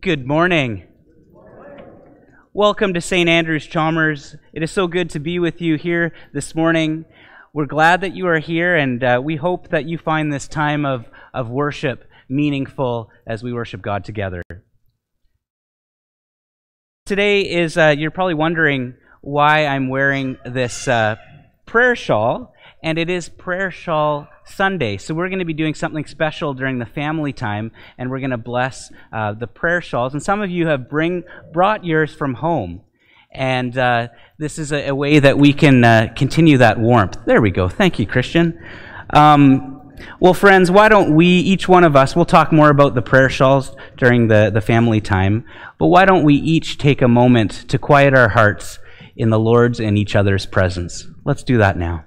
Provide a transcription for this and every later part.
Good morning. Welcome to St. Andrew's Chalmers. It is so good to be with you here this morning. We're glad that you are here, and uh, we hope that you find this time of, of worship meaningful as we worship God together. Today is, uh, you're probably wondering why I'm wearing this uh, prayer shawl, and it is Prayer Shawl Sunday. So we're going to be doing something special during the family time, and we're going to bless uh, the prayer shawls. And some of you have bring brought yours from home, and uh, this is a, a, way that we can uh, continue that warmth. There we go. Thank you, Christian. Um, well, friends, why don't we, each one of us, we'll talk more about the prayer shawls during the, the family time, but why don't we each take a moment to quiet our hearts in the Lord's and each other's presence? Let's do that now.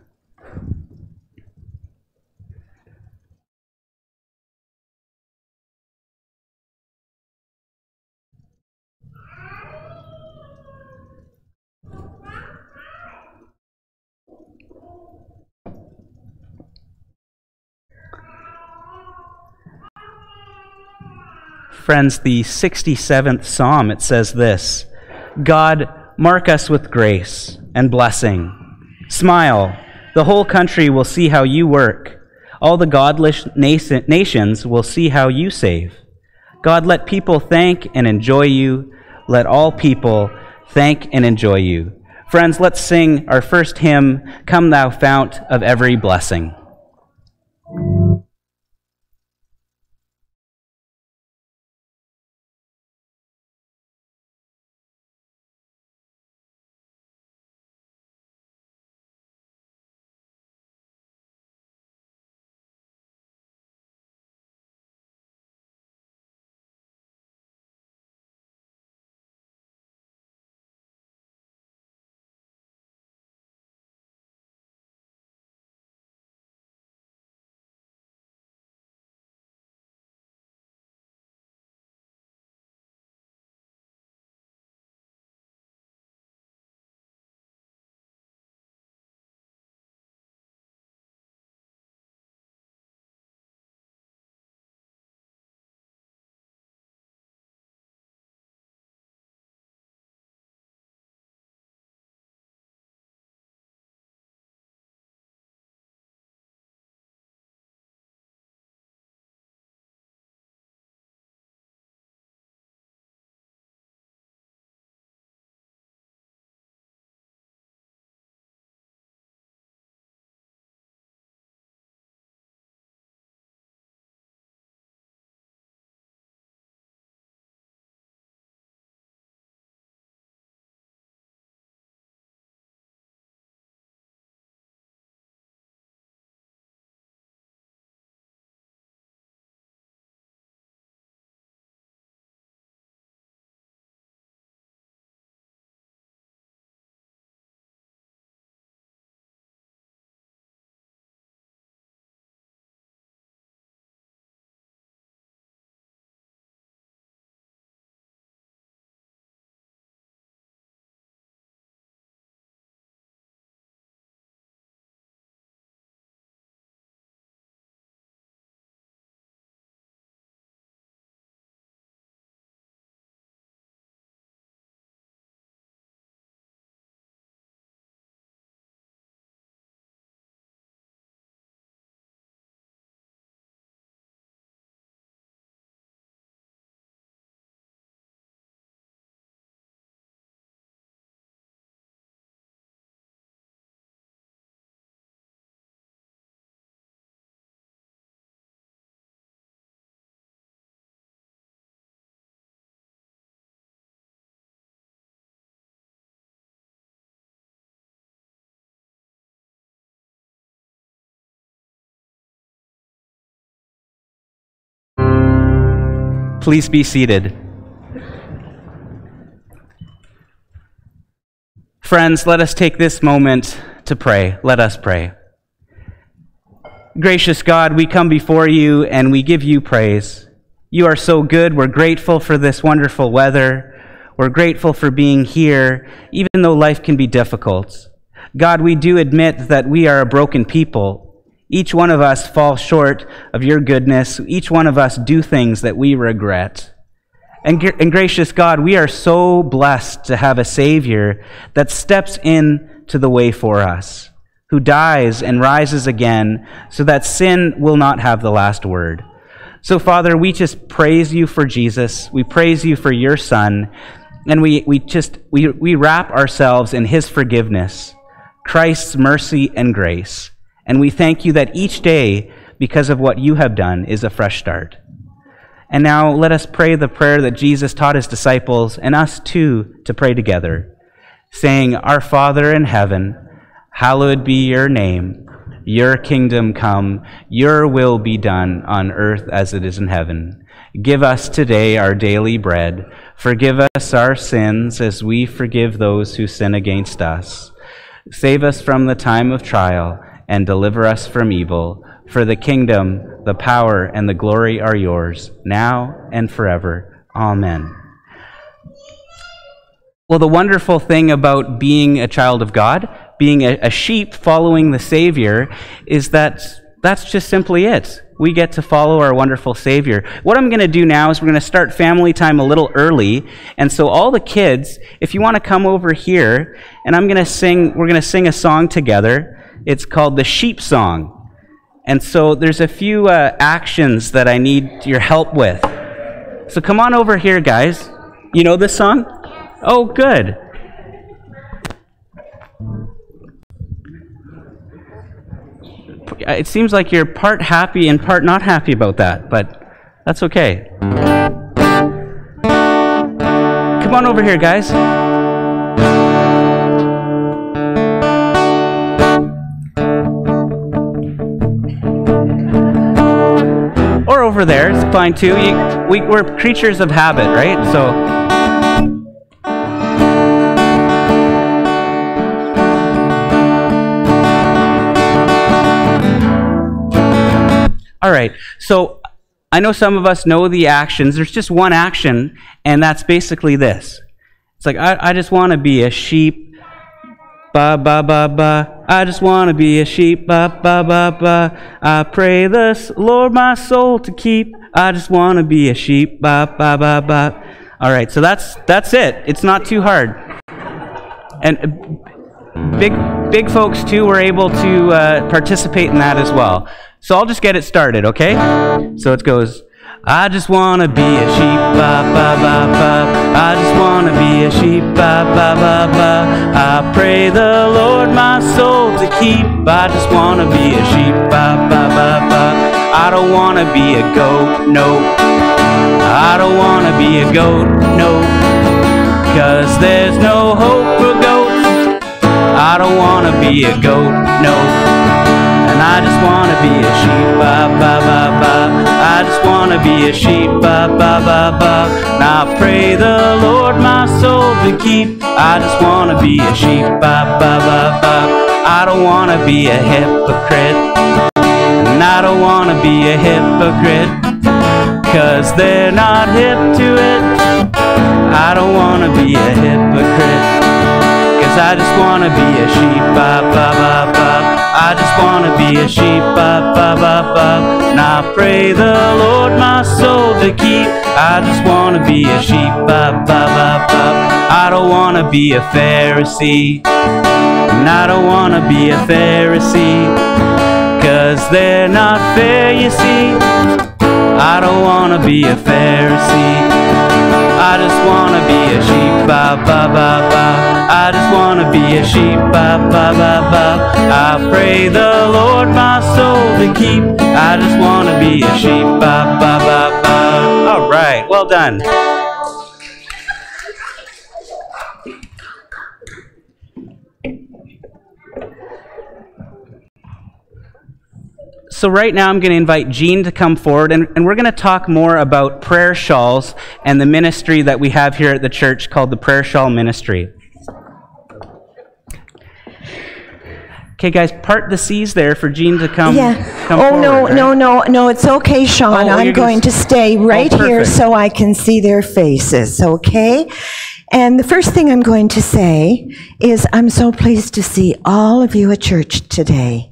Friends, the 67th Psalm, it says this God, mark us with grace and blessing. Smile, the whole country will see how you work. All the godless nations will see how you save. God, let people thank and enjoy you. Let all people thank and enjoy you. Friends, let's sing our first hymn, Come Thou Fount of Every Blessing. Please be seated. Friends, let us take this moment to pray. Let us pray. Gracious God, we come before you and we give you praise. You are so good. We're grateful for this wonderful weather. We're grateful for being here, even though life can be difficult. God, we do admit that we are a broken people each one of us fall short of your goodness. Each one of us do things that we regret. And, and gracious God, we are so blessed to have a Savior that steps in to the way for us, who dies and rises again so that sin will not have the last word. So, Father, we just praise you for Jesus. We praise you for your Son. And we, we just we, we wrap ourselves in his forgiveness, Christ's mercy and grace. And we thank you that each day, because of what you have done, is a fresh start. And now let us pray the prayer that Jesus taught his disciples and us too to pray together, saying, Our Father in heaven, hallowed be your name. Your kingdom come, your will be done on earth as it is in heaven. Give us today our daily bread. Forgive us our sins as we forgive those who sin against us. Save us from the time of trial and deliver us from evil. For the kingdom, the power, and the glory are yours, now and forever. Amen. Well, the wonderful thing about being a child of God, being a, a sheep following the Savior, is that that's just simply it. We get to follow our wonderful Savior. What I'm going to do now is we're going to start family time a little early. And so, all the kids, if you want to come over here, and I'm going to sing, we're going to sing a song together. It's called the Sheep Song. And so there's a few uh, actions that I need your help with. So come on over here, guys. You know this song? Oh, good. It seems like you're part happy and part not happy about that, but that's okay. Come on over here, guys. Over there. It's fine too. You, we, we're creatures of habit, right? So. All right. So I know some of us know the actions. There's just one action, and that's basically this. It's like, I, I just want to be a sheep Ba ba ba ba. I just want to be a sheep. Ba ba ba ba. I pray the Lord my soul to keep. I just want to be a sheep. Ba ba ba ba. All right, so that's that's it. It's not too hard. And big big folks too were able to uh, participate in that as well. So I'll just get it started, okay? So it goes. I just wanna be a sheep, ba ba ba ba. I just wanna be a sheep, ba ba ba ba. I pray the Lord my soul to keep. I just wanna be a sheep, ba ba ba ba. I don't wanna be a goat, no. I don't wanna be a goat, no. Cause there's no hope for goats. I don't wanna be a goat, no. I just wanna be a sheep, ba ba ba ba. I just wanna be a sheep, ba ba ba ba. Now I pray the Lord my soul to keep. I just wanna be a sheep, ba ba ba ba. I don't wanna be a hypocrite, and I don't wanna be a hypocrite, cause they're not hip to it. I don't wanna be a hypocrite, cause I just wanna be a sheep, ba ba ba ba. I just wanna be a sheep, ba ba ba ba. And I pray the Lord my soul to keep. I just wanna be a sheep, ba ba ba ba. I don't wanna be a Pharisee, and I don't wanna be a Pharisee, cause they're not fair, you see. I don't wanna be a Pharisee. I just wanna be a sheep, ba ba ba ba. I just wanna be a sheep, ba ba ba ba. I pray the Lord my soul to keep. I just wanna be a sheep, ba ba ba ba. All right, well done. So, right now, I'm going to invite Jean to come forward, and, and we're going to talk more about prayer shawls and the ministry that we have here at the church called the Prayer Shawl Ministry. Okay, guys, part the seas there for Jean to come. Yeah. Come oh forward, no, right? no, no, no! It's okay, Sean. Oh, I'm going gonna stay oh, right here so I can see their faces. Okay. And the first thing I'm going to say is I'm so pleased to see all of you at church today.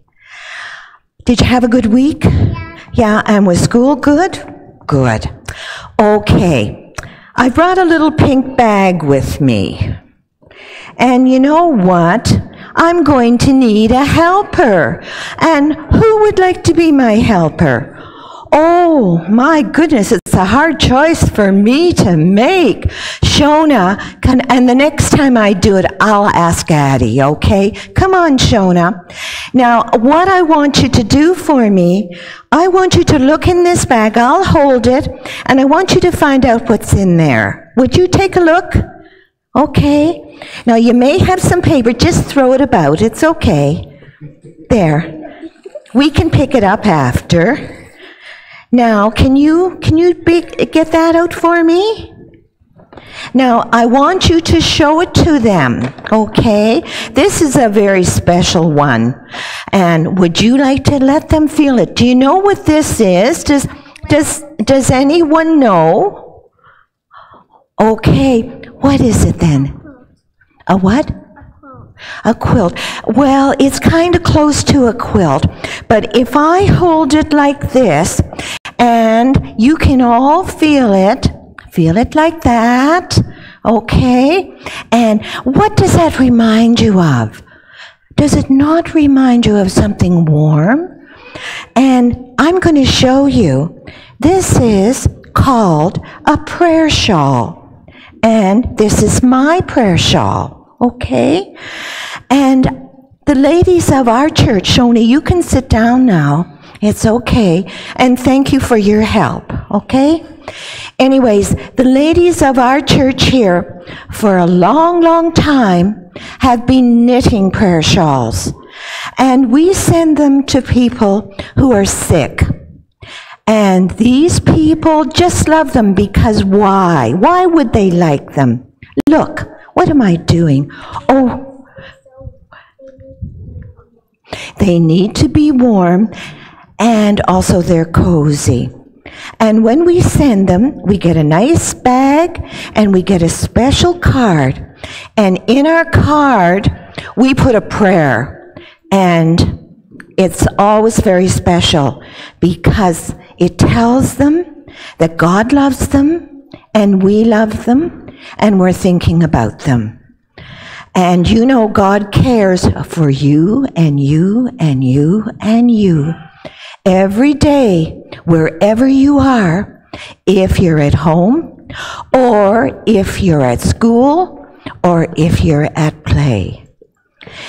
Did you have a good week? Yeah. Yeah, And was school good? Good. Okay. I brought a little pink bag with me. And you know what? I'm going to need a helper. And who would like to be my helper? Oh my goodness, it's a hard choice for me to make. Shona, can, and the next time I do it, I'll ask Addie, okay? Come on, Shona. Now, what I want you to do for me, I want you to look in this bag, I'll hold it, and I want you to find out what's in there. Would you take a look? Okay. Now, you may have some paper, just throw it about, it's okay. There. We can pick it up after. Now, can you can you be, get that out for me? Now, I want you to show it to them, okay? This is a very special one. And would you like to let them feel it? Do you know what this is? Does does does anyone know? Okay, what is it then? A what? A quilt. Well, it's kind of close to a quilt, but if I hold it like this, and you can all feel it, feel it like that, okay? And what does that remind you of? Does it not remind you of something warm? And I'm going to show you. This is called a prayer shawl. And this is my prayer shawl okay? And the ladies of our church, Shoni, you can sit down now. It's okay. And thank you for your help, okay? Anyways, the ladies of our church here, for a long, long time, have been knitting prayer shawls. And we send them to people who are sick. And these people just love them because why? Why would they like them? Look, what am I doing? Oh, they need to be warm and also they're cozy. And when we send them, we get a nice bag and we get a special card. And in our card, we put a prayer. And it's always very special because it tells them that God loves them and we love them and we're thinking about them. And you know, God cares for you and you and you and you every day, wherever you are, if you're at home or if you're at school or if you're at play.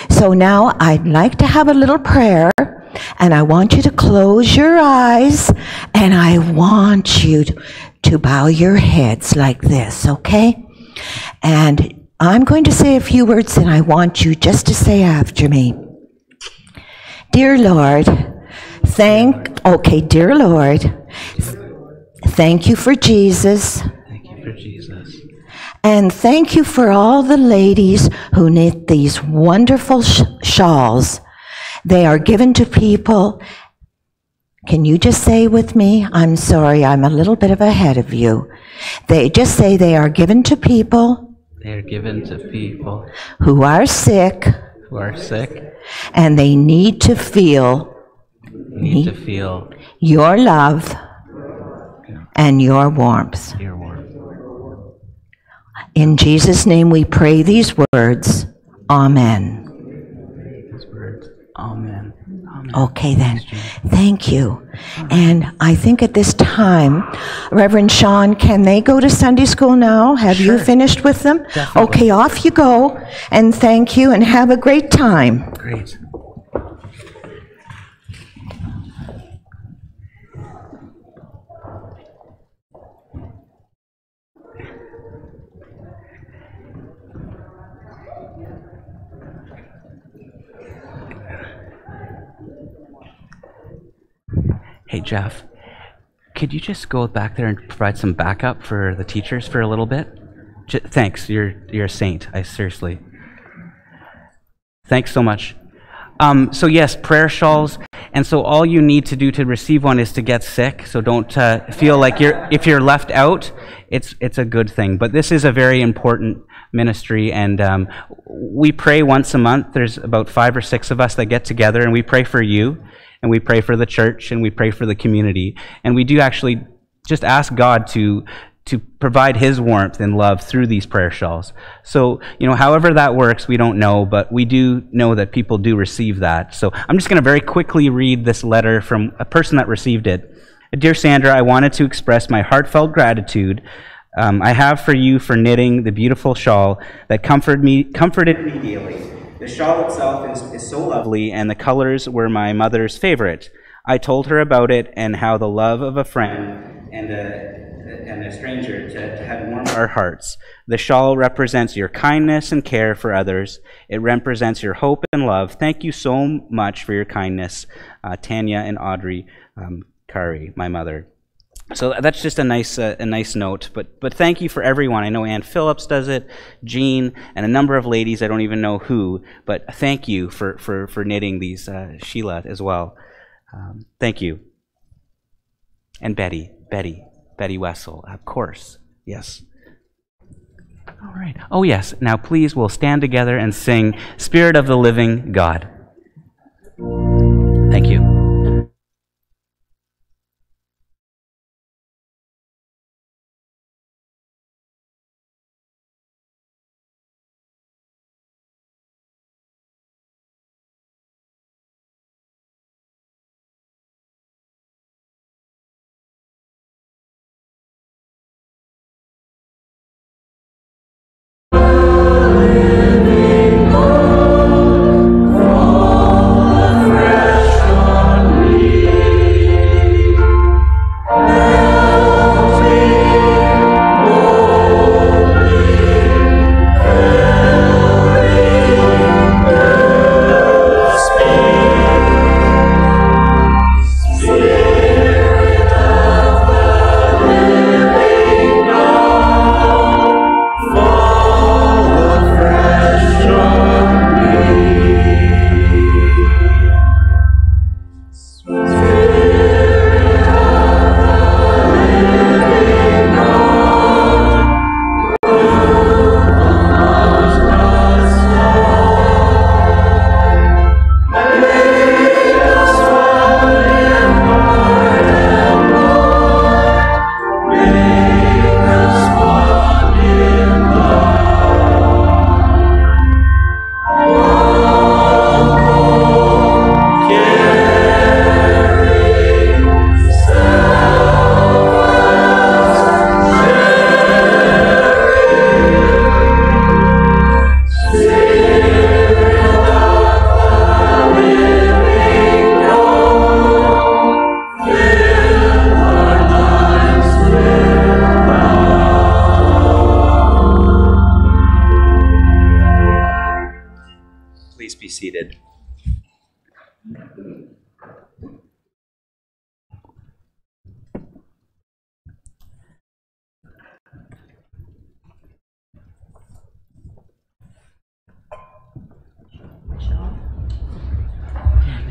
So now I'd like to have a little prayer and I want you to close your eyes and I want you to, bow your heads like this, okay? And I'm going to say a few words and I want you just to say after me. Dear Lord, thank, okay, dear Lord, thank you for Jesus. Thank you for Jesus. And thank you for all the ladies who knit these wonderful sh- shawls. They are given to people. Can you just say with me? I'm sorry, I'm a little bit of ahead of you. They just say they are given to people They are given to people who are sick who are sick, and they need to feel need to feel your love and your warmth. your warmth. In Jesus' name we pray these words. Amen. These words. Amen. Amen. Okay, then. Thank you. And I think at this time, Reverend Sean, can they go to Sunday school now? Have you finished with them? Definitely. Okay, off you go. And thank you and have a great time. Great. Hey, Jeff, could you just go back there and provide some backup for the teachers for a little bit? J- thanks. You're you're a saint. I seriously. Thanks so much. Um, so yes, prayer shawls, and so all you need to do to receive one is to get sick. So don't uh, feel like you're if you're left out. It's it's a good thing. But this is a very important ministry, and um, we pray once a month. There's about five or six of us that get together, and we pray for you, and we pray for the church, and we pray for the community, and we do actually just ask God to to provide his warmth and love through these prayer shawls. So, you know, however that works, we don't know, but we do know that people do receive that. So I'm just going to very quickly read this letter from a person that received it. Dear Sandra, I wanted to express my heartfelt gratitude um, I have for you for knitting the beautiful shawl that comforted me, comforted me daily. The shawl itself is, is so lovely, and the colors were my mother's favorite. I told her about it and how the love of a friend and a, and a stranger to, to warmed our hearts. The shawl represents your kindness and care for others. It represents your hope and love. Thank you so much for your kindness, uh, Tanya and Audrey um, Kari, my mother. So that's just a nice uh, a nice note. But but thank you for everyone. I know Ann Phillips does it, Jean, and a number of ladies. I don't even know who, but thank you for for for knitting these. Uh, Sheila as well. Um, thank you. And Betty, Betty, Betty Wessel, of course. Yes. All right. Oh yes. Now please, we'll stand together and sing "Spirit of the Living God."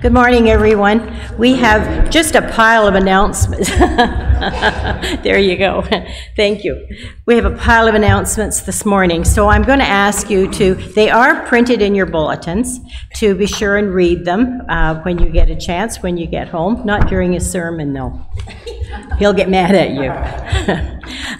Good morning, everyone. We have just a pile of announcements. there you go. Thank you. We have a pile of announcements this morning, so I'm going to ask you to, they are printed in your bulletins, to be sure and read them uh, when you get a chance, when you get home. Not during a sermon, though. He'll get mad at you.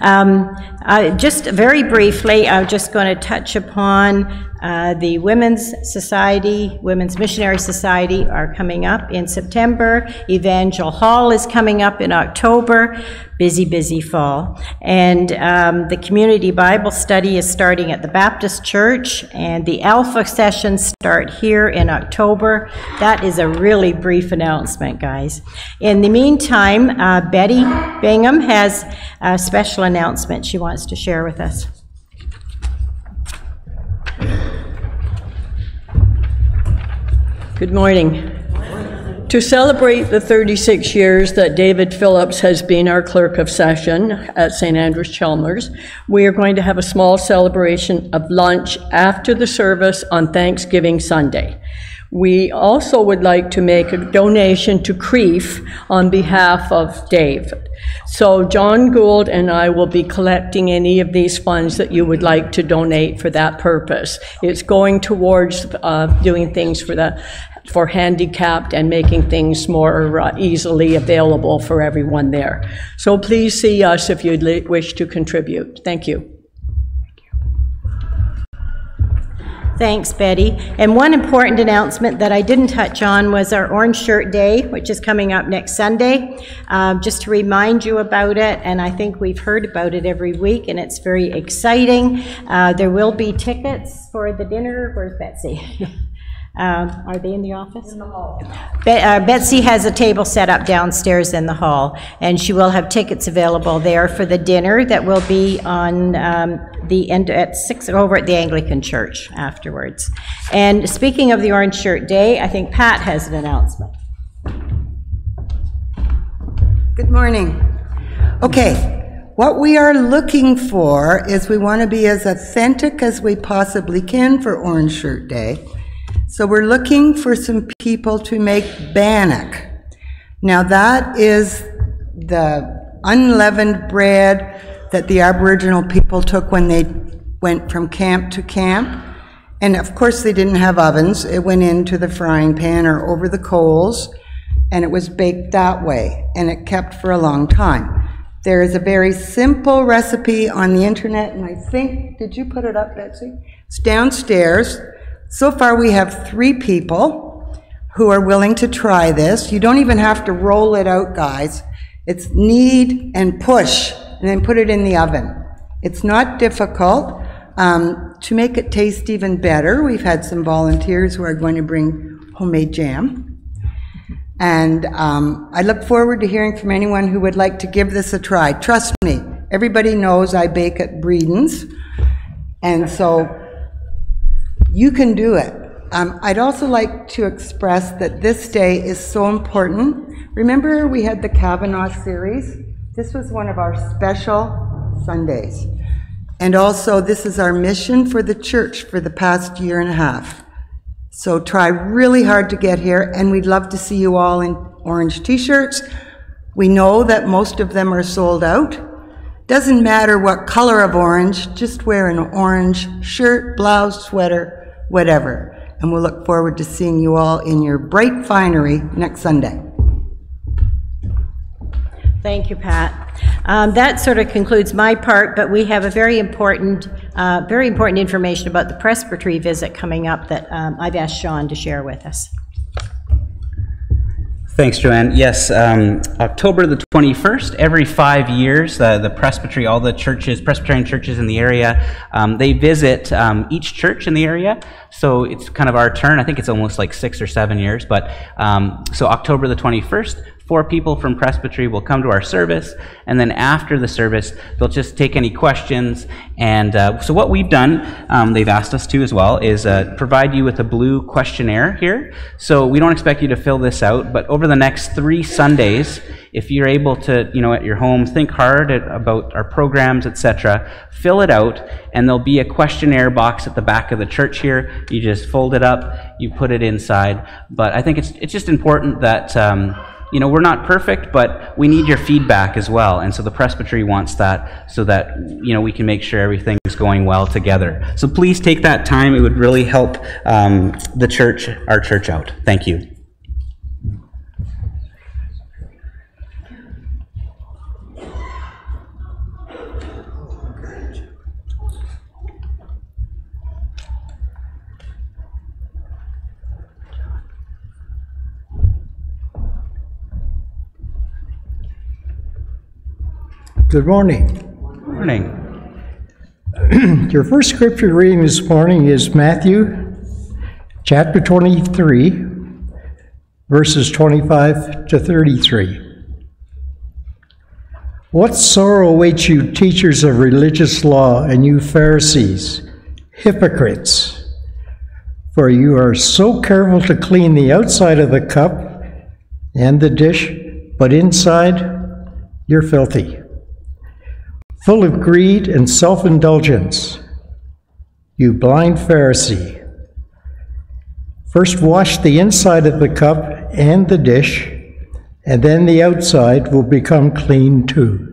um, uh, just very briefly, I'm just going to touch upon uh, the Women's Society, Women's Missionary Society are coming up in September. Evangel Hall is coming up in October. Busy, busy fall. And um, the Community Bible Study is starting at the Baptist Church, and the Alpha sessions start here in October. That is a really brief announcement, guys. In the meantime, uh, Betty Bingham has a special announcement she wants to share with us. Good morning. To celebrate the 36 years that David Phillips has been our clerk of session at St. Andrews Chalmers, we are going to have a small celebration of lunch after the service on Thanksgiving Sunday. We also would like to make a donation to CREEF on behalf of Dave. So John Gould and I will be collecting any of these funds that you would like to donate for that purpose. It's going towards uh, doing things for the for handicapped and making things more uh, easily available for everyone there. So please see us if you wish to contribute. Thank you. Thanks, Betty. And one important announcement that I didn't touch on was our Orange Shirt Day, which is coming up next Sunday. Um, just to remind you about it, and I think we've heard about it every week, and it's very exciting. Uh, there will be tickets for the dinner. Where's Betsy? Um, Are they in the office? In the hall. Betsy has a table set up downstairs in the hall, and she will have tickets available there for the dinner that will be on um, the end, at six, over at the Anglican Church afterwards. And speaking of the Orange Shirt Day, I think Pat has an announcement. Good morning. Okay, what we are looking for is we want to be as authentic as we possibly can for Orange Shirt Day. So we're looking for some people to make bannock. Now that is the unleavened bread that the Aboriginal people took when they went from camp to camp. And of course, they didn't have ovens. It went into the frying pan or over the coals, and it was baked that way, and it kept for a long time. There is a very simple recipe on the internet, and I think, did you put it up, Betsy? It's downstairs. So far, we have three people who are willing to try this. You don't even have to roll it out, guys. It's knead and push, and then put it in the oven. It's not difficult. Um, to make it taste even better, we've had some volunteers who are going to bring homemade jam. And um, I look forward to hearing from anyone who would like to give this a try. Trust me, everybody knows I bake at Breeden's. And so you can do it. Um, I'd also like to express that this day is so important. Remember, we had the Kavanaugh series? This was one of our special Sundays. And also, this is our mission for the church for the past year and a half. So try really hard to get here, and we'd love to see you all in orange t shirts. We know that most of them are sold out. Doesn't matter what color of orange, just wear an orange shirt, blouse, sweater, whatever. And we'll look forward to seeing you all in your bright finery next Sunday. Thank you, Pat. Um, that sort of concludes my part, but we have a very important, uh, very important information about the presbytery visit coming up that um, I've asked Sean to share with us. Thanks, Joanne. Yes, um, October the 21st, every five years, the, the presbytery, all the churches, Presbyterian churches in the area, um, they visit um, each church in the area. So it's kind of our turn. I think it's almost like six or seven years. But um, so October the 21st, four people from presbytery will come to our service and then after the service they'll just take any questions. And uh, so what we've done um, they've asked us to as well is uh, provide you with a blue questionnaire here. So we don't expect you to fill this out but over the next three sundays if you're able to you know at your home think hard at, about our programs etc fill it out and there'll be a questionnaire box at the back of the church here. You just fold it up you put it inside. But i think it's, it's just important that um, you know, we're not perfect, but we need your feedback as well. And so the presbytery wants that so that, you know, we can make sure everything is going well together. So please take that time. It would really help um, the church, our church out. Thank you. Good morning. Good Morning. Your first scripture reading this morning is Matthew chapter 23, verses 25 to 33. What sorrow awaits you, teachers of religious law, and you Pharisees, hypocrites! For you are so careful to clean the outside of the cup and the dish, but inside you're filthy full of greed and self indulgence. You blind Pharisee. First wash the inside of the cup and the dish, and then the outside will become clean too.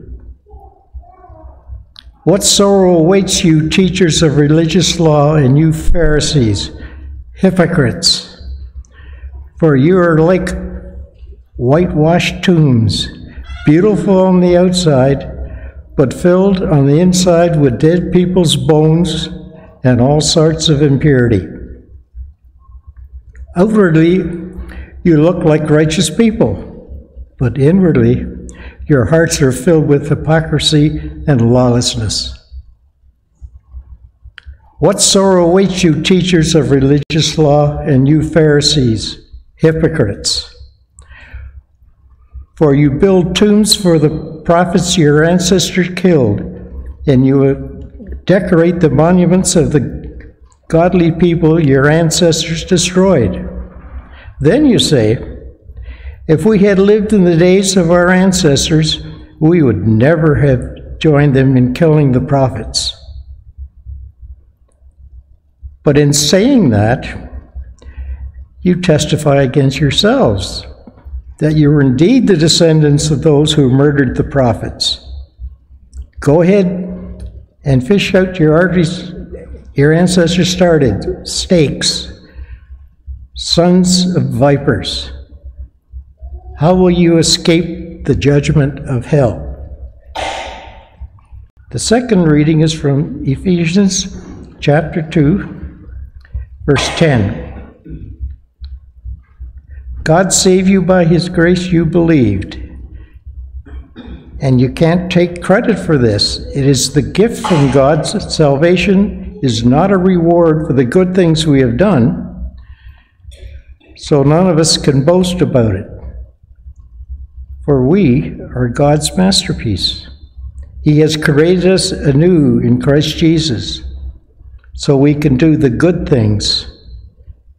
What sorrow awaits you, teachers of religious law, and you Pharisees, hypocrites! For you are like whitewashed tombs, beautiful on the outside, but filled on the inside with dead people's bones and all sorts of impurity. Outwardly, you look like righteous people, but inwardly, your hearts are filled with hypocrisy and lawlessness. What sorrow awaits you, teachers of religious law, and you, Pharisees, hypocrites? For you build tombs for the prophets your ancestors killed, and you decorate the monuments of the godly people your ancestors destroyed. Then you say, if we had lived in the days of our ancestors, we would never have joined them in killing the prophets. But in saying that, you testify against yourselves that you are indeed the descendants of those who murdered the prophets. Go ahead and fish out your arteries your ancestors started, stakes, sons of vipers. How will you escape the judgment of hell? The second reading is from Ephesians chapter 2, verse 10. God saved you by His grace, you believed. And you can't take credit for this. It is the gift from God. Salvation is not a reward for the good things we have done, so none of us can boast about it. For we are God's masterpiece. He has created us anew in Christ Jesus, so we can do the good things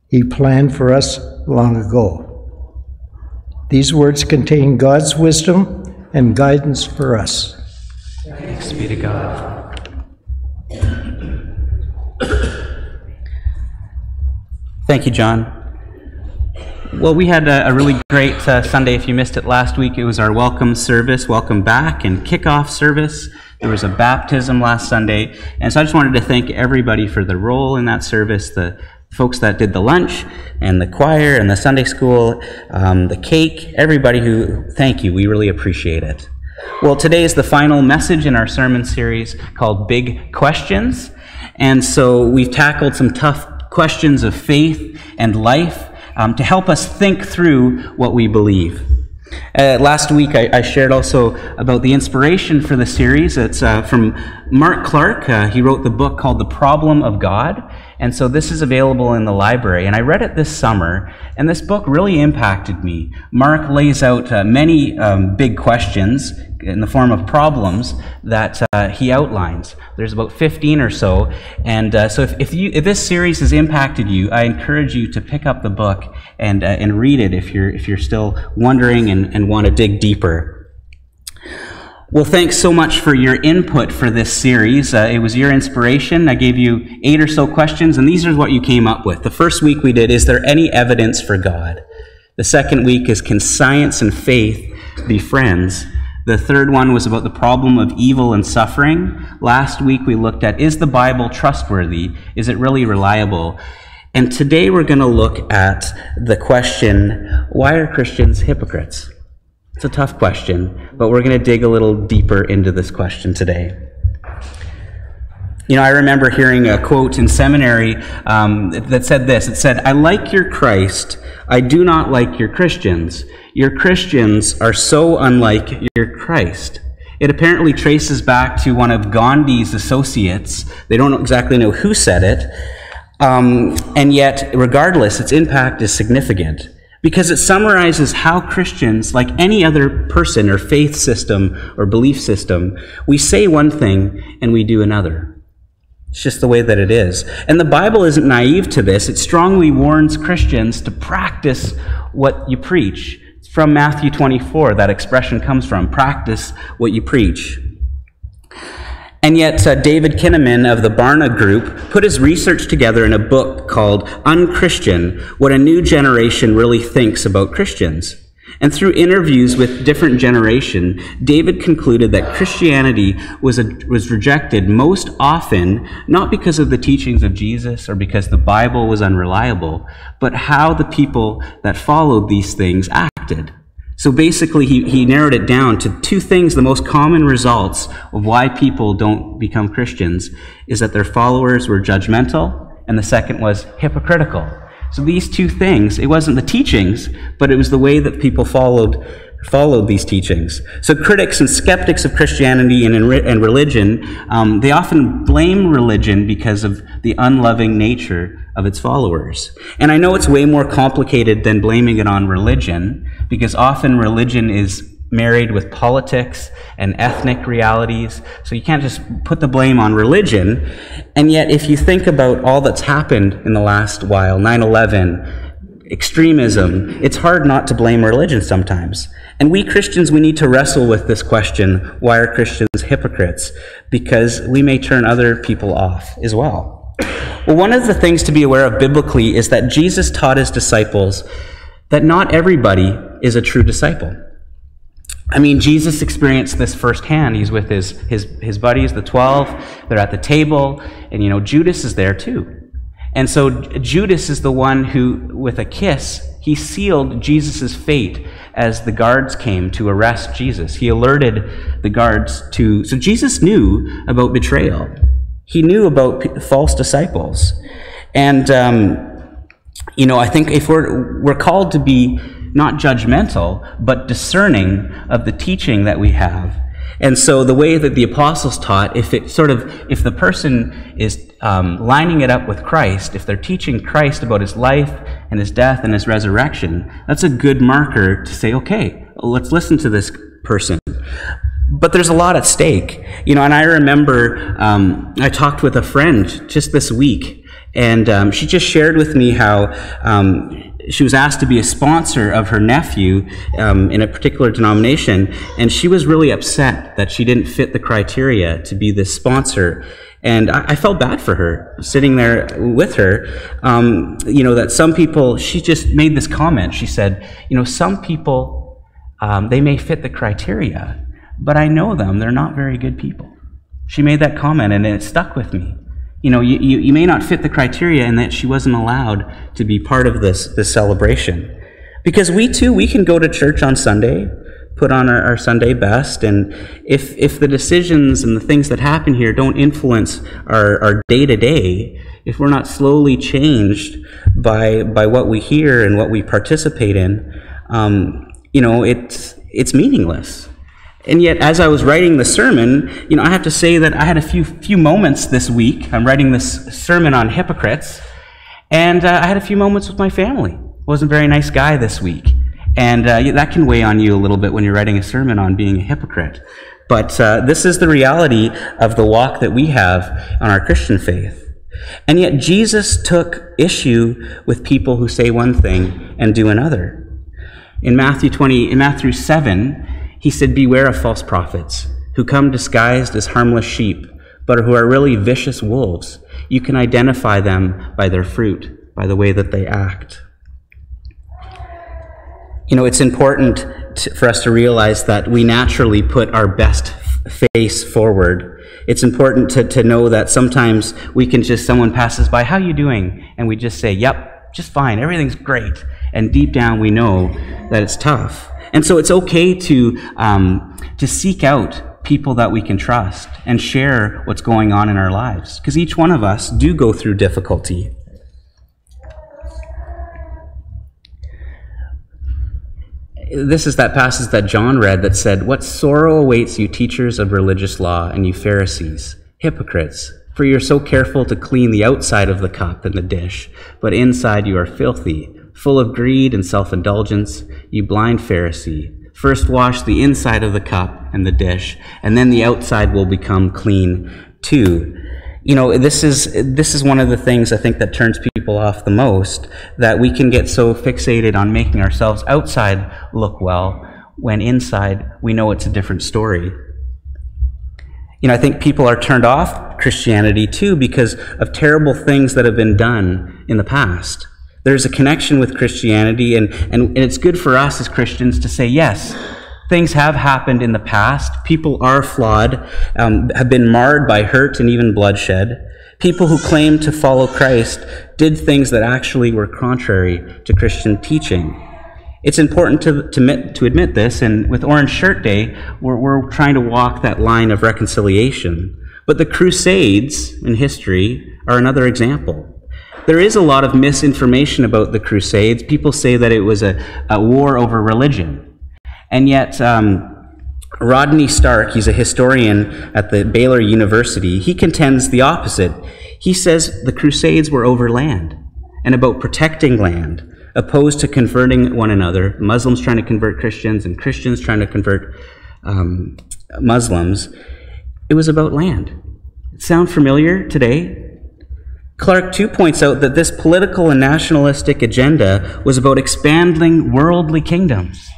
He planned for us long ago. These words contain God's wisdom and guidance for us. Thanks be to God. Thank you, John. Well, we had a, a really great uh, Sunday. If you missed it last week, it was our welcome service, welcome back, and kickoff service. There was a baptism last Sunday. And so I just wanted to thank everybody for the role in that service, the folks that did the lunch and the choir and the Sunday school, um, the cake, everybody who, thank you. We really appreciate it. Well, today is the final message in our sermon series called Big Questions. And so we've tackled some tough questions of faith and life um, to help us think through what we believe. Uh, last week, I, I, shared also about the inspiration for the series. It's uh, from Mark Clark. Uh, he wrote the book called The Problem of God. And so this is available in the library. And I read it this summer, and this book really impacted me. Mark lays out uh, many um, big questions in the form of problems that uh, he outlines. There's about 15 or so. And uh, so if, if, you, if this series has impacted you, I encourage you to pick up the book and, uh, and read it if you're, if you're still wondering and, and want to dig deeper. Well, thanks so much for your input for this series. Uh, it was your inspiration. I gave you eight or so questions, and these are what you came up with. The first week we did, Is there any evidence for God? The second week is, Can science and faith be friends? The third one was about the problem of evil and suffering. Last week we looked at, Is the Bible trustworthy? Is it really reliable? And today we're going to look at the question, Why are Christians hypocrites? It's a tough question, but we're going to dig a little deeper into this question today. You know, I remember hearing a quote in seminary um, that said this It said, I like your Christ, I do not like your Christians. Your Christians are so unlike your Christ. It apparently traces back to one of Gandhi's associates. They don't exactly know who said it. Um, and yet, regardless, its impact is significant because it summarizes how Christians, like any other person or faith system or belief system, we say one thing and we do another. It's just the way that it is. And the Bible isn't naive to this. It strongly warns Christians to practice what you preach. It's from Matthew 24 that expression comes from. Practice what you preach. And yet, uh, David Kinnaman of the Barna Group put his research together in a book called Unchristian What a New Generation Really Thinks About Christians. And through interviews with different generation, David concluded that Christianity was, a, was rejected most often not because of the teachings of Jesus or because the Bible was unreliable, but how the people that followed these things acted. So basically, he, he narrowed it down to two things. The most common results of why people don't become Christians is that their followers were judgmental, and the second was hypocritical. So these two things, it wasn't the teachings, but it was the way that people followed followed these teachings. So critics and skeptics of Christianity and, and religion, um, they often blame religion because of the unloving nature of its followers. And I know it's way more complicated than blaming it on religion, because often religion is married with politics and ethnic realities. So you can't just put the blame on religion. And yet, if you think about all that's happened in the last while 9 11, extremism, it's hard not to blame religion sometimes. And we Christians, we need to wrestle with this question why are Christians hypocrites? Because we may turn other people off as well. Well, one of the things to be aware of biblically is that Jesus taught his disciples that not everybody is a true disciple. I mean, Jesus experienced this firsthand. He's with his, his, his buddies, the 12. They're at the table, and, you know, Judas is there too. And so Judas is the one who, with a kiss, he sealed Jesus' fate as the guards came to arrest Jesus. He alerted the guards to. So Jesus knew about betrayal, he knew about false disciples. And, um, you know, I think if we're, we're called to be not judgmental, but discerning of the teaching that we have. And so the way that the apostles taught, if it sort of, if the person is um, lining it up with Christ, if they're teaching Christ about his life and his death and his resurrection, that's a good marker to say, okay, let's listen to this person. But there's a lot at stake, you know. And I remember um, I talked with a friend just this week, and um, she just shared with me how um, she was asked to be a sponsor of her nephew um, in a particular denomination, and she was really upset that she didn't fit the criteria to be this sponsor. And I, I felt bad for her sitting there with her. Um, you know, that some people, she just made this comment. She said, you know, some people, um, they may fit the criteria, but I know them. They're not very good people. She made that comment, and it stuck with me you know, you, you, you, may not fit the criteria in that she wasn't allowed to be part of this, this celebration. Because we too, we can go to church on Sunday, put on our, our Sunday best, and if, if the decisions and the things that happen here don't influence our, our day-to-day, if we're not slowly changed by, by what we hear and what we participate in, um, you know, it's, it's meaningless. And yet, as I was writing the sermon, you know, I have to say that I had a few, few moments this week. I'm writing this sermon on hypocrites, and uh, I had a few moments with my family. Wasn't a very nice guy this week. And uh, that can weigh on you a little bit when you're writing a sermon on being a hypocrite. But uh, this is the reality of the walk that we have on our Christian faith. And yet, Jesus took issue with people who say one thing and do another. In Matthew 20, in Matthew 7, he said, Beware of false prophets who come disguised as harmless sheep, but who are really vicious wolves. You can identify them by their fruit, by the way that they act. You know, it's important to, for us to realize that we naturally put our best face forward. It's important to, to know that sometimes we can just, someone passes by, how you doing? And we just say, yep, just fine, everything's great. And deep down we know that it's tough. And so it's okay to, um, to seek out people that we can trust and share what's going on in our lives. Because each one of us do go through difficulty. This is that passage that John read that said, What sorrow awaits you, teachers of religious law, and you Pharisees, hypocrites! For you're so careful to clean the outside of the cup and the dish, but inside you are filthy full of greed and self indulgence, you blind Pharisee. First wash the inside of the cup and the dish, and then the outside will become clean too. You know, this is, this is one of the things I think that turns people off the most, that we can get so fixated on making ourselves outside look well, when inside we know it's a different story. You know, I think people are turned off Christianity too because of terrible things that have been done in the past There's a connection with Christianity, and, and, and it's good for us as Christians to say, yes, things have happened in the past. People are flawed, um, have been marred by hurt and even bloodshed. People who claim to follow Christ did things that actually were contrary to Christian teaching. It's important to, to, admit, to admit this, and with Orange Shirt Day, we're, we're trying to walk that line of reconciliation. But the Crusades in history are another example. There is a lot of misinformation about the Crusades. People say that it was a, a war over religion. And yet, um, Rodney Stark, he's a historian at the Baylor University, he contends the opposite. He says the Crusades were over land and about protecting land opposed to converting one another, Muslims trying to convert Christians and Christians trying to convert um, Muslims. It was about land. Sound familiar today? Clark, too points out that this political and nationalistic agenda was about expanding worldly kingdoms.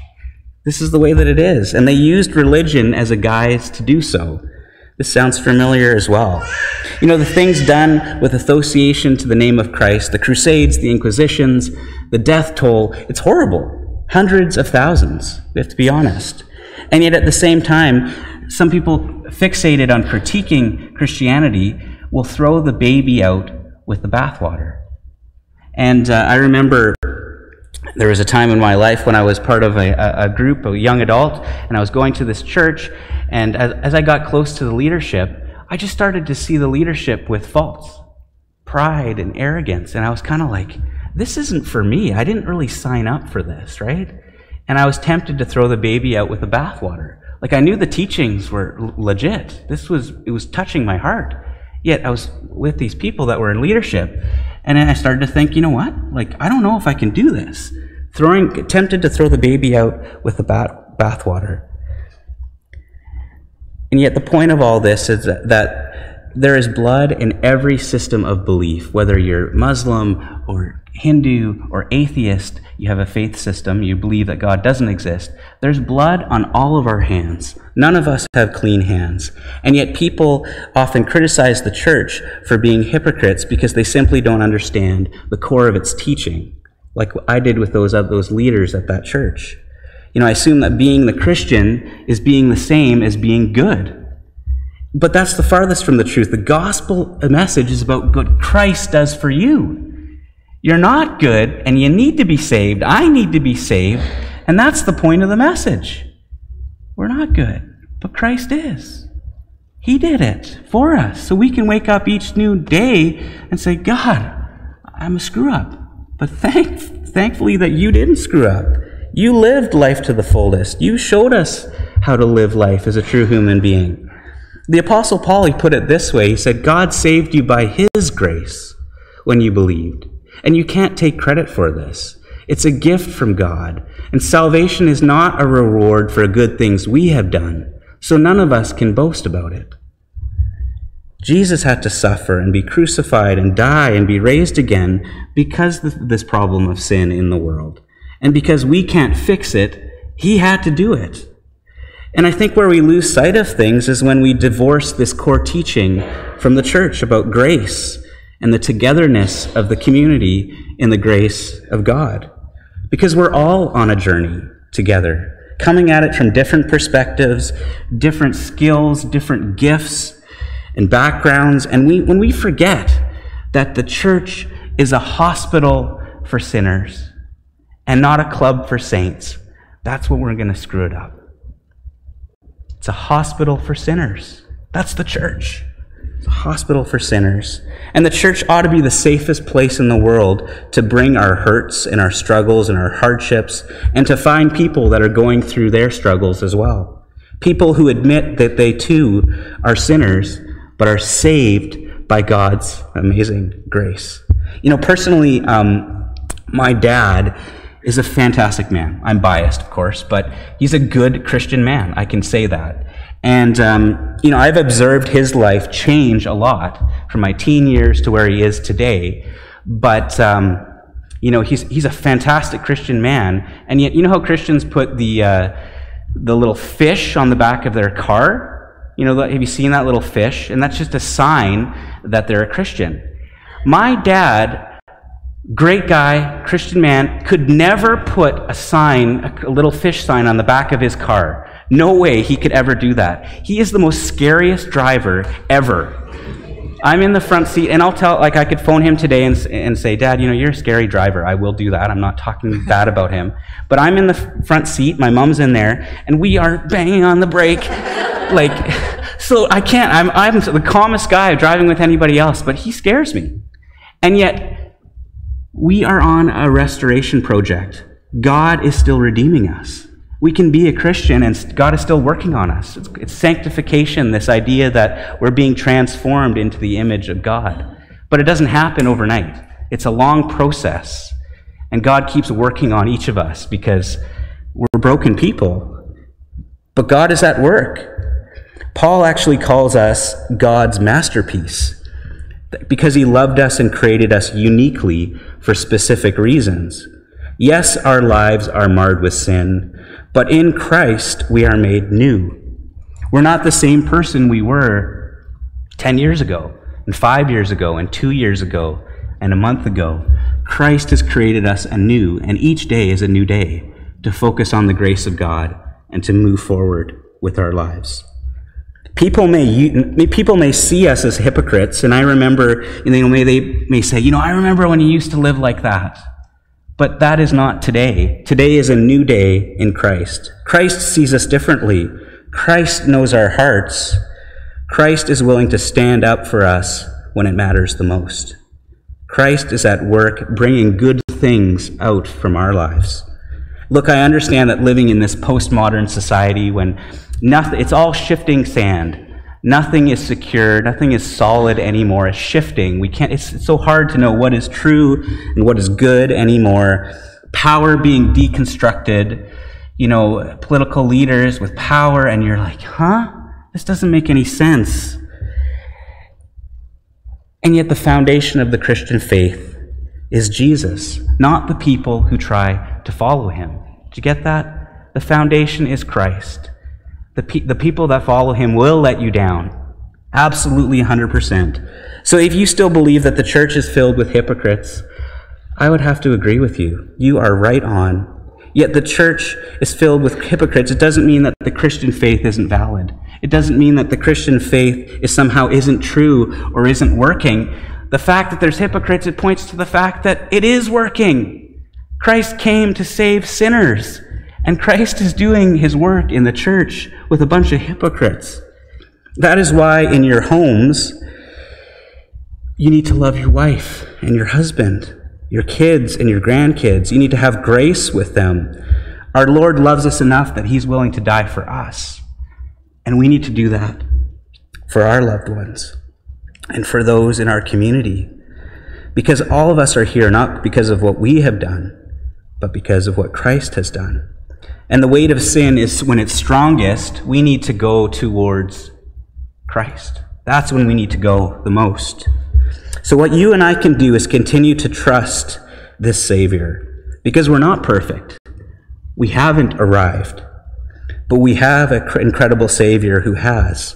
This is the way that it is. And they used religion as a guise to do so. This sounds familiar as well. You know, the things done with association to the name of Christ, the Crusades, the Inquisitions, the death toll, it's horrible. Hundreds of thousands, we have to be honest. And yet at the same time, some people fixated on critiquing Christianity will throw the baby out with the bathwater. And uh, I remember there was a time in my life when I was part of a, a, group, a young adult, and I was going to this church. And as, as I got close to the leadership, I just started to see the leadership with faults, pride, and arrogance. And I was kind of like, this isn't for me. I didn't really sign up for this, right? And I was tempted to throw the baby out with the bathwater. Like I knew the teachings were legit. This was, it was touching my heart. Yet I was with these people that were in leadership. And then I started to think, you know what? Like, I don't know if I can do this. Throwing, tempted to throw the baby out with the bath, bathwater. And yet, the point of all this is that, that there is blood in every system of belief, whether you're Muslim or Hindu or atheist, you have a faith system, you believe that God doesn't exist. There's blood on all of our hands. None of us have clean hands. And yet, people often criticize the church for being hypocrites because they simply don't understand the core of its teaching, like I did with those, uh, those leaders at that church. You know, I assume that being the Christian is being the same as being good. But that's the farthest from the truth. The gospel message is about what Christ does for you. You're not good, and you need to be saved. I need to be saved. And that's the point of the message. We're not good, but Christ is. He did it for us. So we can wake up each new day and say, God, I'm a screw up. But thank, thankfully that you didn't screw up. You lived life to the fullest. You showed us how to live life as a true human being. The Apostle Paul, he put it this way He said, God saved you by his grace when you believed. And you can't take credit for this. It's a gift from God. And salvation is not a reward for good things we have done, so none of us can boast about it. Jesus had to suffer and be crucified and die and be raised again because of this problem of sin in the world. And because we can't fix it, he had to do it. And I think where we lose sight of things is when we divorce this core teaching from the church about grace and the togetherness of the community in the grace of God. Because we're all on a journey together, coming at it from different perspectives, different skills, different gifts and backgrounds. And we, when we forget that the church is a hospital for sinners and not a club for saints, that's what we're going to screw it up. It's a hospital for sinners. That's the church. It's a hospital for sinners. And the church ought to be the safest place in the world to bring our hurts and our struggles and our hardships and to find people that are going through their struggles as well. People who admit that they too are sinners but are saved by God's amazing grace. You know, personally, um, my dad is a fantastic man. I'm biased, of course, but he's a good Christian man. I can say that. And, um, you know, I've observed his life change a lot from my teen years to where he is today. But, um, you know, he's, he's a fantastic Christian man. And yet, you know how Christians put the, uh, the little fish on the back of their car? You know, have you seen that little fish? And that's just a sign that they're a Christian. My dad great guy, Christian man, could never put a sign, a little fish sign on the back of his car. No way he could ever do that. He is the most scariest driver ever. I'm in the front seat, and I'll tell, like, I could phone him today and, and say, Dad, you know, you're a scary driver. I will do that. I'm not talking bad about him. But I'm in the front seat, my mom's in there, and we are banging on the brake. like, so I can't, I'm, I'm the calmest guy driving with anybody else, but he scares me. And yet, we are on a restoration project. God is still redeeming us we can be a Christian and God is still working on us. It's, it's, sanctification, this idea that we're being transformed into the image of God. But it doesn't happen overnight, it's a long process. And God keeps working on each of us because we're broken people. But God is at work. Paul actually calls us God's masterpiece because he loved us and created us uniquely for specific reasons. Yes, our lives are marred with sin, but in Christ, we are made new. We're not the same person we were 10 years ago, and five years ago, and two years ago, and a month ago. Christ has created us anew, and each day is a new day to focus on the grace of God and to move forward with our lives. People may, people may see us as hypocrites, and I remember, you know, may, they may say, you know, I remember when you used to live like that. But that is not today. Today is a new day in Christ. Christ sees us differently. Christ knows our hearts. Christ is willing to stand up for us when it matters the most. Christ is at work bringing good things out from our lives. Look, I understand that living in this postmodern society when nothing, it's all shifting sand. Nothing is secure, nothing is solid anymore. It's shifting. We can't, it's, it's so hard to know what is true and what is good anymore. Power being deconstructed, you know, political leaders with power, and you're like, huh? This doesn't make any sense. And yet, the foundation of the Christian faith is Jesus, not the people who try to follow him. Did you get that? The foundation is Christ. The, pe- the people that follow him will let you down. Absolutely 100%. So if you still believe that the church is filled with hypocrites, I would have to agree with you. You are right on. Yet the church is filled with hypocrites. It doesn't mean that the Christian faith isn't valid. It doesn't mean that the Christian faith is somehow isn't true or isn't working. The fact that there's hypocrites, it points to the fact that it is working. Christ came to save sinners. And Christ is doing his work in the church with a bunch of hypocrites. That is why in your homes, you need to love your wife and your husband, your kids and your grandkids. You need to have grace with them. Our Lord loves us enough that he's willing to die for us. And we need to do that for our loved ones and for those in our community. Because all of us are here not because of what we have done, but because of what Christ has done. And the weight of sin is when it's strongest, we need to go towards Christ. That's when we need to go the most. So, what you and I can do is continue to trust this Savior because we're not perfect. We haven't arrived, but we have an incredible Savior who has.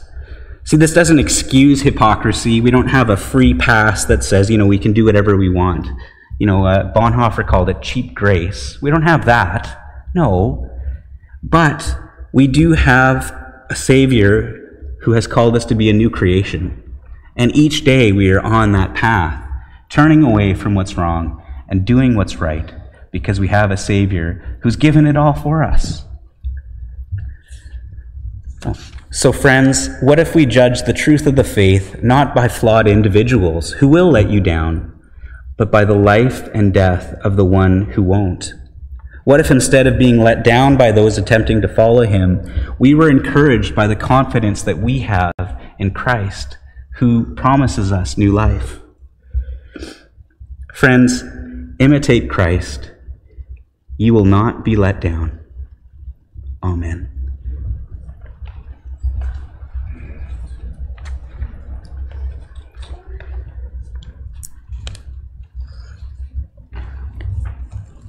See, this doesn't excuse hypocrisy. We don't have a free pass that says, you know, we can do whatever we want. You know, uh, Bonhoeffer called it cheap grace. We don't have that. No. But we do have a Savior who has called us to be a new creation. And each day we are on that path, turning away from what's wrong and doing what's right because we have a Savior who's given it all for us. So, friends, what if we judge the truth of the faith not by flawed individuals who will let you down, but by the life and death of the one who won't? What if instead of being let down by those attempting to follow him, we were encouraged by the confidence that we have in Christ, who promises us new life? Friends, imitate Christ. You will not be let down. Amen.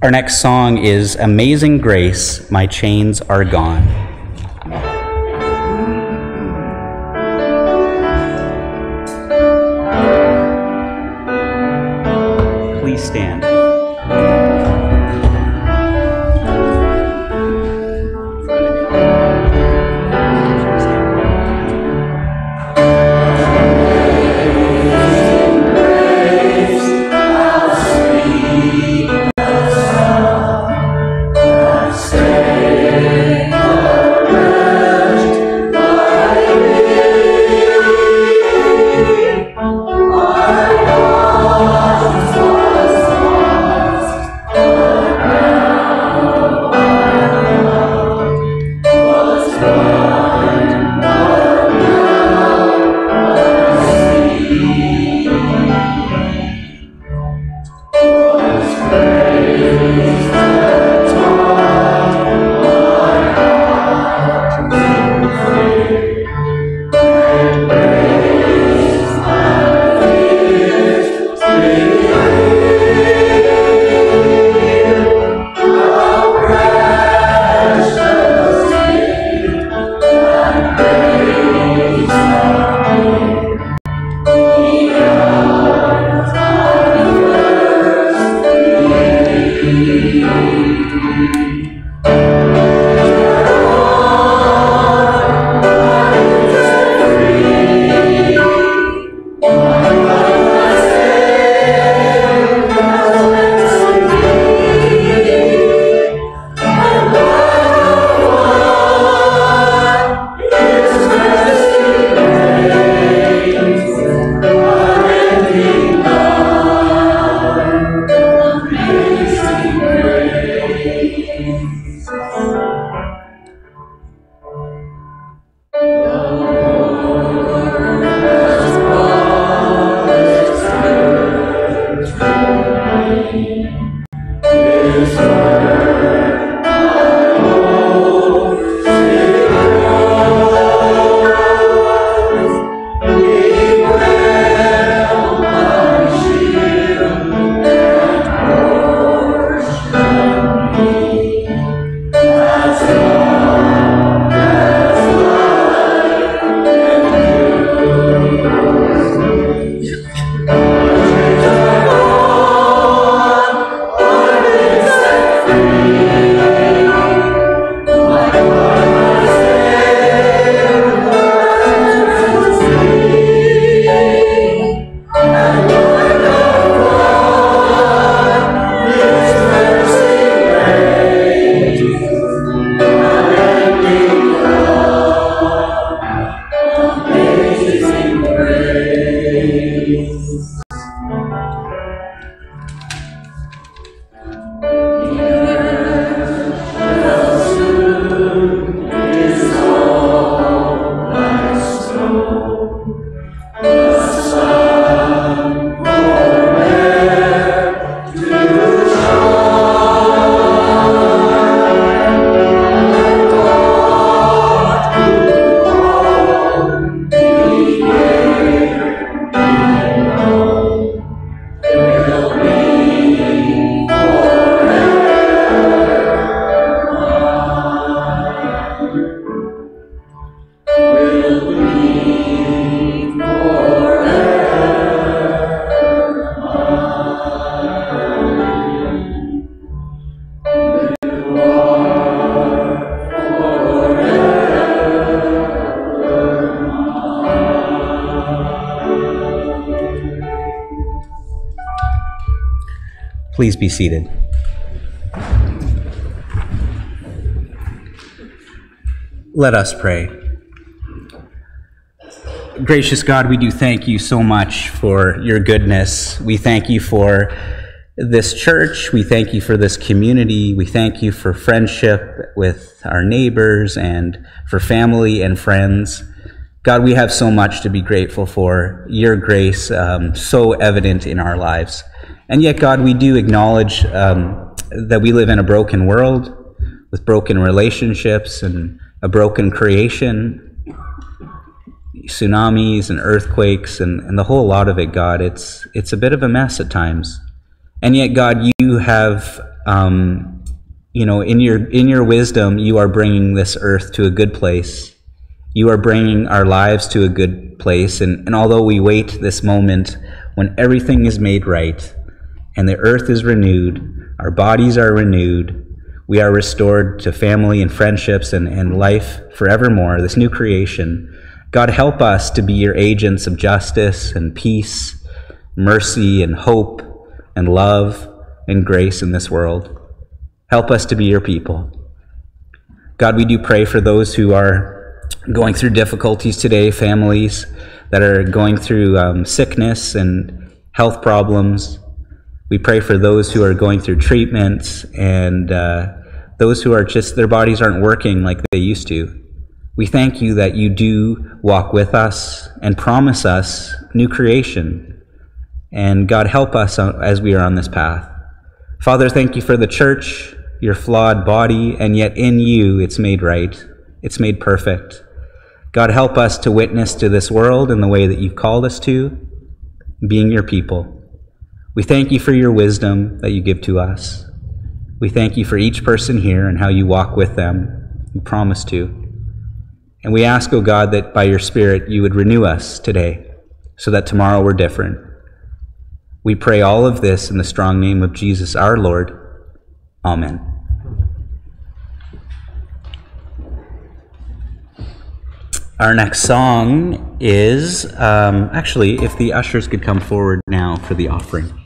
Our next song is Amazing Grace, My Chains Are Gone. Please be seated. Let us pray. Gracious God, we do thank you so much for your goodness. We thank you for this church. We thank you for this community. We thank you for friendship with our neighbors and for family and friends. God, we have so much to be grateful for. Your grace, um, so evident in our lives. And yet, God, we do acknowledge um, that we live in a broken world with broken relationships and a broken creation, tsunamis and earthquakes and, and the whole lot of it, God. It's, it's a bit of a mess at times. And yet, God, you have, um, you know, in your, in your wisdom, you are bringing this earth to a good place. You are bringing our lives to a good place. And, and although we wait this moment when everything is made right, and the earth is renewed, our bodies are renewed, we are restored to family and friendships and, and life forevermore, this new creation. God, help us to be your agents of justice and peace, mercy and hope and love and grace in this world. Help us to be your people. God, we do pray for those who are going through difficulties today, families that are going through um, sickness and health problems. We pray for those who are going through treatments and uh, those who are just, their bodies aren't working like they used to. We thank you that you do walk with us and promise us new creation. And God, help us as we are on this path. Father, thank you for the church, your flawed body, and yet in you it's made right, it's made perfect. God, help us to witness to this world in the way that you've called us to, being your people. We thank you for your wisdom that you give to us. We thank you for each person here and how you walk with them. You promise to. And we ask, O oh God, that by your Spirit you would renew us today so that tomorrow we're different. We pray all of this in the strong name of Jesus our Lord. Amen. Our next song is um, actually, if the ushers could come forward now for the offering.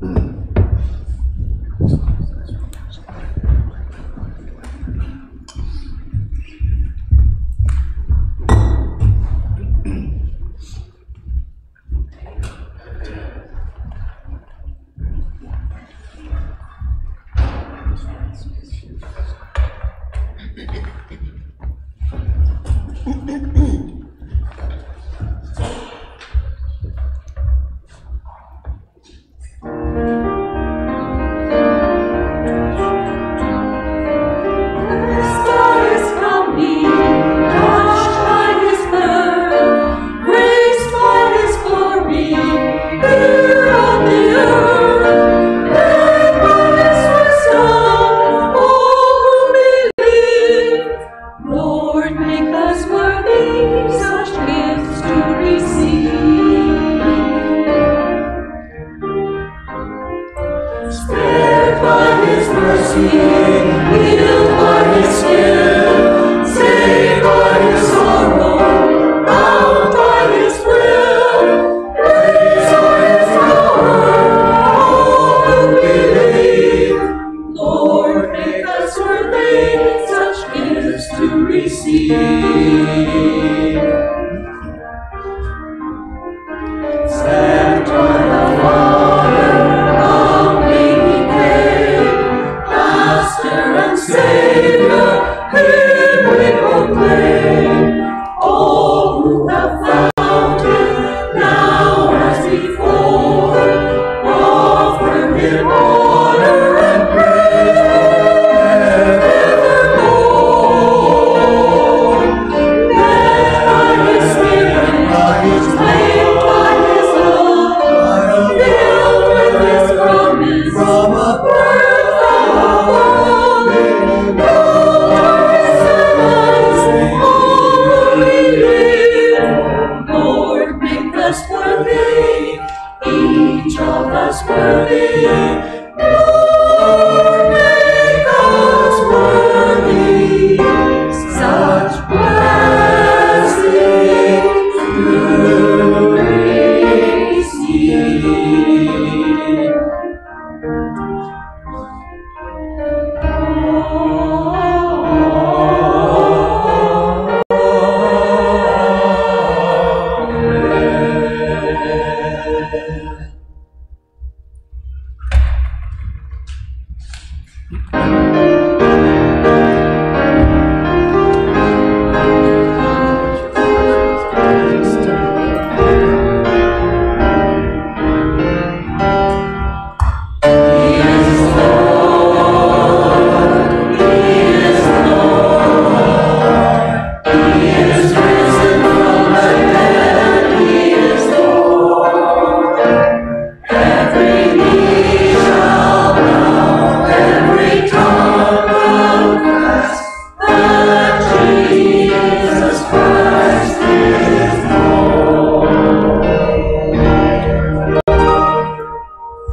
mm. Amen.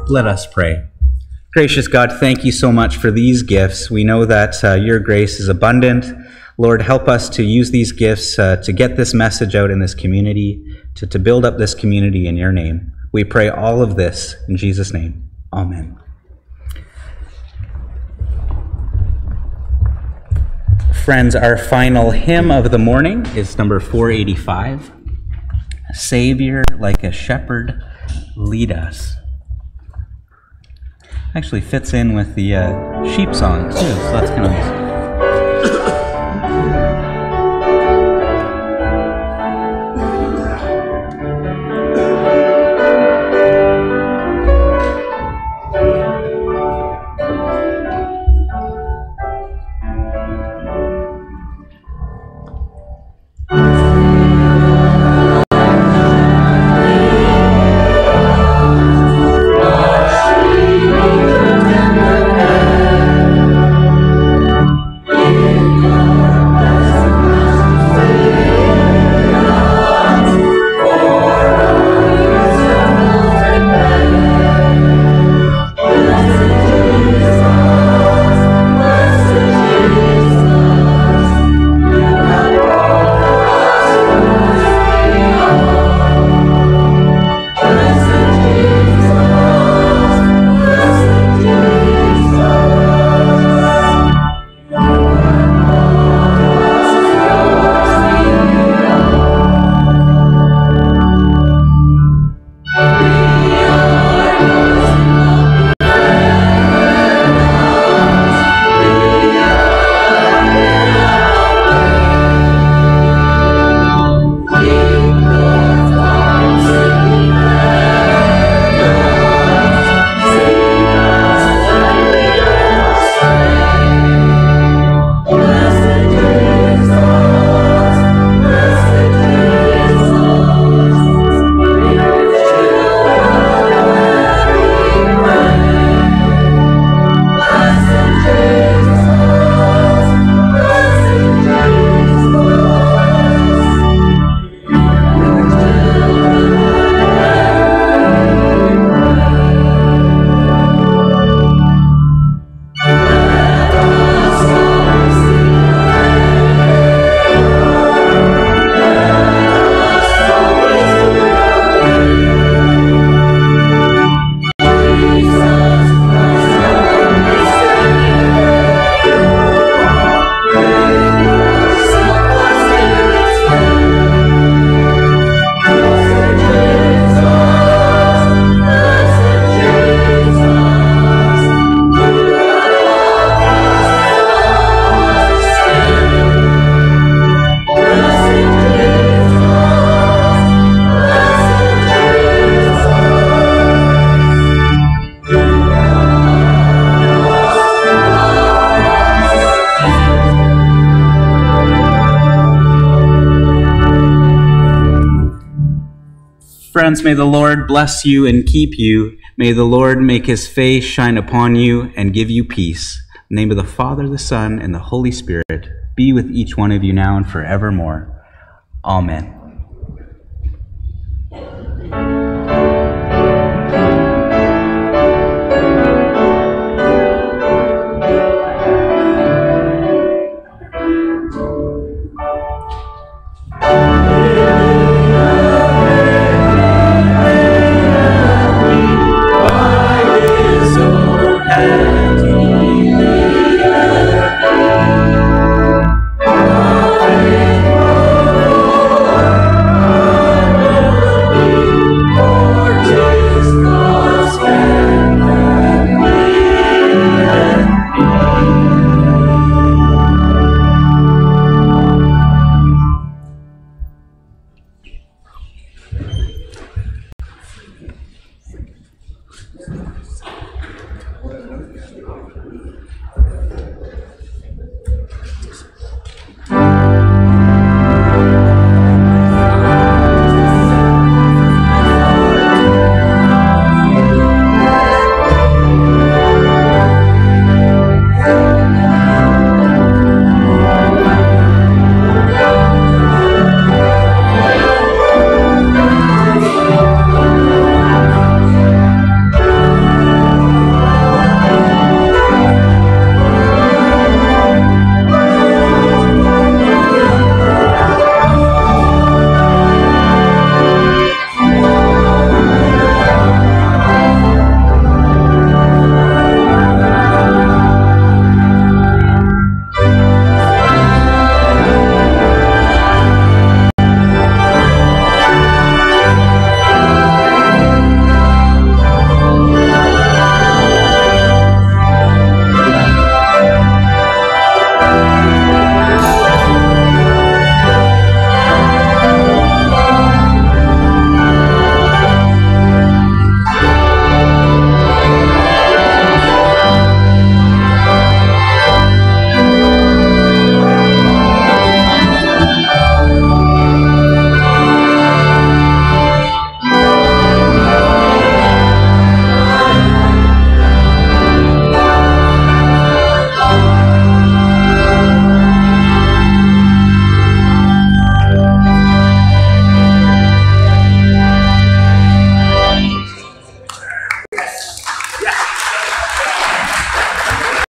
Let us pray. Gracious God, thank you so much for these gifts. We know that uh, your grace is abundant. Lord, help us to use these gifts uh, to get this message out in this community, to, to build up this community in your name. We pray all of this in Jesus' name. Amen. Friends, our final hymn of the morning is number 485 Savior, like a shepherd, lead us. Actually fits in with the uh, sheep song, too, so that's kind of nice. Friends, may the Lord bless you and keep you. May the Lord make his face shine upon you and give you peace. Name of the Father, the Son, and the Holy Spirit, be with each one of you now and forevermore. Amen.